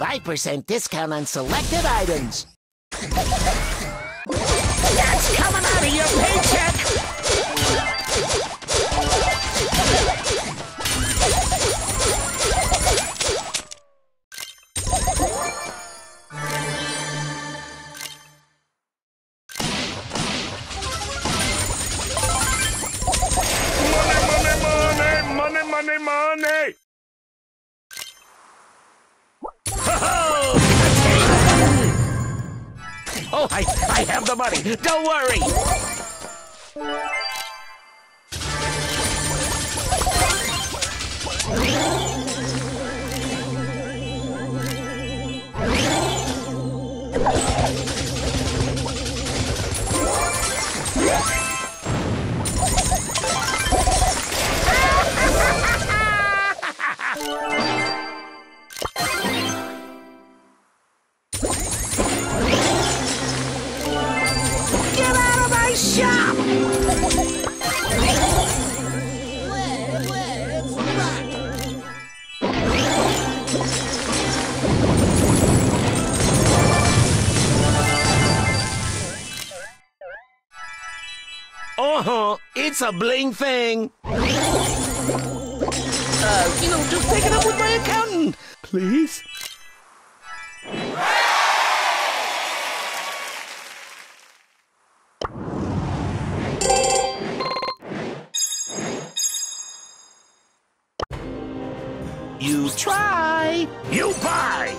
5% discount on selected items. That's coming out of your paycheck! Money, money, money, money! Oh, I, I have the money. Don't worry. Uh-huh, it's a bling thing. Uh, you know, just take it up with my accountant, please. You try. You buy